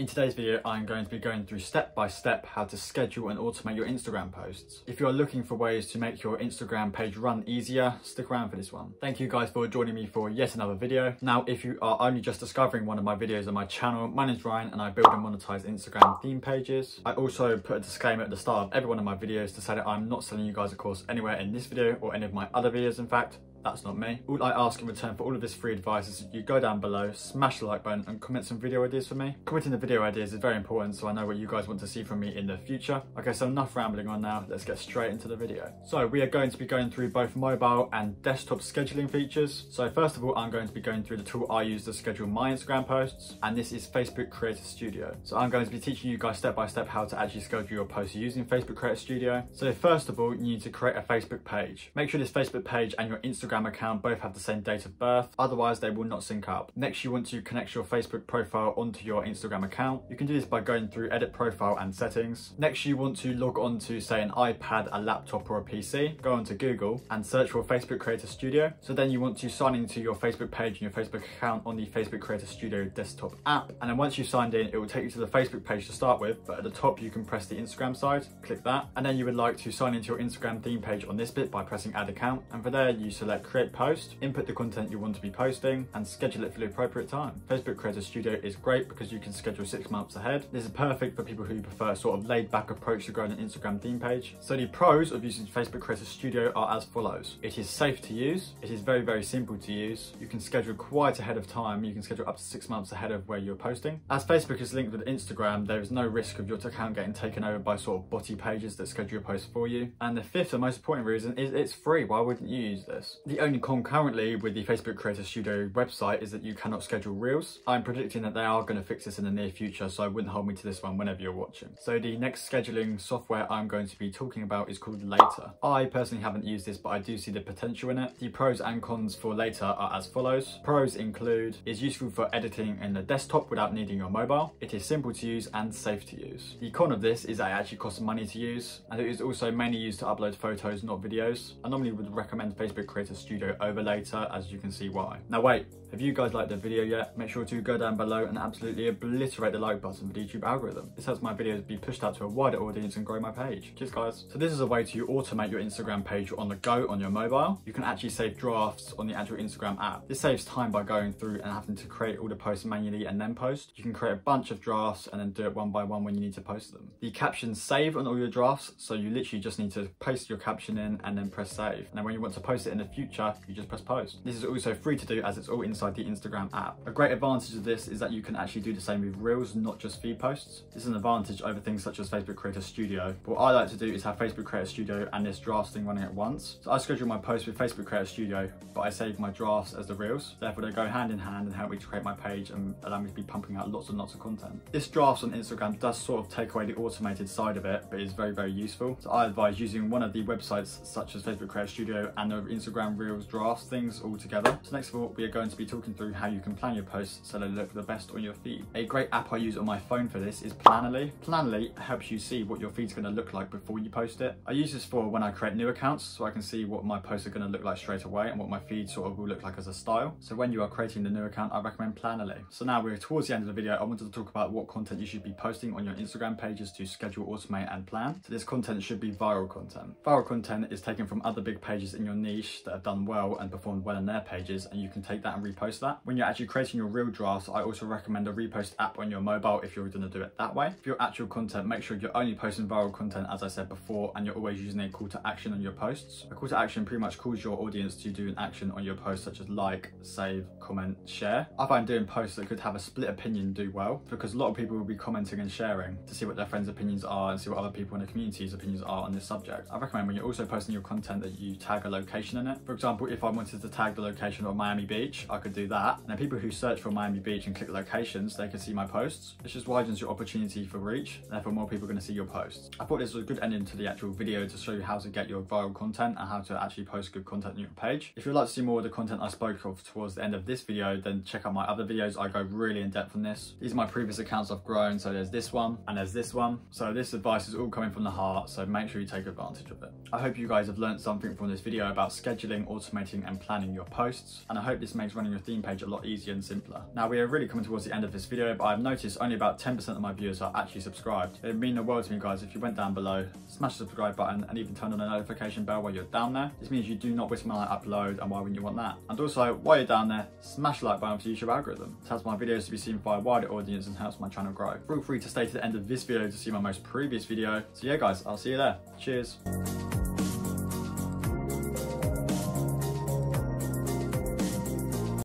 In today's video, I'm going to be going through step by step how to schedule and automate your Instagram posts. If you're looking for ways to make your Instagram page run easier, stick around for this one. Thank you guys for joining me for yet another video. Now, if you are only just discovering one of my videos on my channel, my name's Ryan and I build and monetize Instagram theme pages. I also put a disclaimer at the start of every one of my videos to say that I'm not selling you guys a course anywhere in this video or any of my other videos in fact. That's not me. All I ask in return for all of this free advice is you go down below, smash the like button and comment some video ideas for me. Commenting the video ideas is very important so I know what you guys want to see from me in the future. Okay, so enough rambling on now, let's get straight into the video. So we are going to be going through both mobile and desktop scheduling features. So first of all, I'm going to be going through the tool I use to schedule my Instagram posts and this is Facebook Creator Studio. So I'm going to be teaching you guys step by step how to actually schedule your posts using Facebook Creator Studio. So first of all, you need to create a Facebook page. Make sure this Facebook page and your Instagram Instagram account both have the same date of birth, otherwise they will not sync up. Next, you want to connect your Facebook profile onto your Instagram account. You can do this by going through edit profile and settings. Next, you want to log on to say an iPad, a laptop or a PC. Go onto Google and search for Facebook Creator Studio. So then you want to sign into your Facebook page and your Facebook account on the Facebook Creator Studio desktop app. And then once you've signed in, it will take you to the Facebook page to start with, but at the top you can press the Instagram side, click that. And then you would like to sign into your Instagram theme page on this bit by pressing add account. And for there, you select create post, input the content you want to be posting, and schedule it for the appropriate time. Facebook Creator Studio is great because you can schedule six months ahead. This is perfect for people who prefer a sort of laid back approach to growing an Instagram theme page. So the pros of using Facebook Creator Studio are as follows. It is safe to use. It is very, very simple to use. You can schedule quite ahead of time. You can schedule up to six months ahead of where you're posting. As Facebook is linked with Instagram, there is no risk of your account getting taken over by sort of botty pages that schedule your posts for you. And the fifth and most important reason is it's free. Why wouldn't you use this? The only con currently with the Facebook Creator Studio website is that you cannot schedule Reels. I'm predicting that they are going to fix this in the near future, so I wouldn't hold me to this one whenever you're watching. So the next scheduling software I'm going to be talking about is called Later. I personally haven't used this, but I do see the potential in it. The pros and cons for Later are as follows. Pros include it's useful for editing in the desktop without needing your mobile. It is simple to use and safe to use. The con of this is that it actually costs money to use, and it is also mainly used to upload photos, not videos. I normally would recommend Facebook Creator Studio over Later, as you can see why. Now wait, have you guys liked the video yet? Make sure to go down below and absolutely obliterate the like button for the YouTube algorithm. This helps my videos be pushed out to a wider audience and grow my page. Cheers guys. So this is a way to automate your Instagram page on the go on your mobile. You can actually save drafts on the actual Instagram app. This saves time by going through and having to create all the posts manually and then post. You can create a bunch of drafts and then do it one by one when you need to post them. The captions save on all your drafts, so you literally just need to paste your caption in and then press save. And then when you want to post it in the future, you just press post. This is also free to do as it's all inside the Instagram app. A great advantage of this is that you can actually do the same with Reels, not just feed posts. This is an advantage over things such as Facebook Creator Studio. But what I like to do is have Facebook Creator Studio and this drafts thing running at once. So I schedule my posts with Facebook Creator Studio, but I save my drafts as the Reels. Therefore they go hand in hand and help me to create my page and allow me to be pumping out lots and lots of content. This drafts on Instagram does sort of take away the automated side of it, but is very, very useful. So I advise using one of the websites such as Facebook Creator Studio and the Instagram Reels drafts things all together. So next of all, we are going to be talking through how you can plan your posts so they look the best on your feed. A great app I use on my phone for this is Planoly. Planoly helps you see what your feed's going to look like before you post it. I use this for when I create new accounts so I can see what my posts are going to look like straight away and what my feed sort of will look like as a style. So when you are creating the new account, I recommend Planoly. So now we're towards the end of the video. I wanted to talk about what content you should be posting on your Instagram pages to schedule, automate and plan. So this content should be viral content. Viral content is taken from other big pages in your niche that have done well and performed well in their pages and you can take that and repost that. When you're actually creating your Reel drafts, I also recommend a repost app on your mobile if you're going to do it that way. For your actual content, make sure you're only posting viral content as I said before and you're always using a call to action on your posts. A call to action pretty much calls your audience to do an action on your post such as like, save, comment, share. I find doing posts that could have a split opinion do well because a lot of people will be commenting and sharing to see what their friends' opinions are and see what other people in the community's opinions are on this subject. I recommend when you're also posting your content that you tag a location in it. For example, if I wanted to tag the location of Miami Beach, I could do that. Then people who search for Miami Beach and click locations, they can see my posts. This just widens your opportunity for reach, therefore more people are going to see your posts. I thought this was a good ending to the actual video to show you how to get your viral content and how to actually post good content on your page. If you'd like to see more of the content I spoke of towards the end of this video, then check out my other videos. I go really in depth on this. These are my previous accounts I've grown. So there's this one and there's this one. So this advice is all coming from the heart. So make sure you take advantage of it. I hope you guys have learned something from this video about scheduling, automating and planning your posts. And I hope this makes running your theme page a lot easier and simpler. Now we are really coming towards the end of this video, but I've noticed only about 10% of my viewers are actually subscribed. It would mean the world to me guys if you went down below, smash the subscribe button and even turn on the notification bell while you're down there. This means you do not miss my upload and why wouldn't you want that? And also, while you're down there, smash the like button for the YouTube algorithm. It helps my videos to be seen by a wider audience and helps my channel grow. Feel free to stay to the end of this video to see my most previous video. So yeah guys, I'll see you there. Cheers.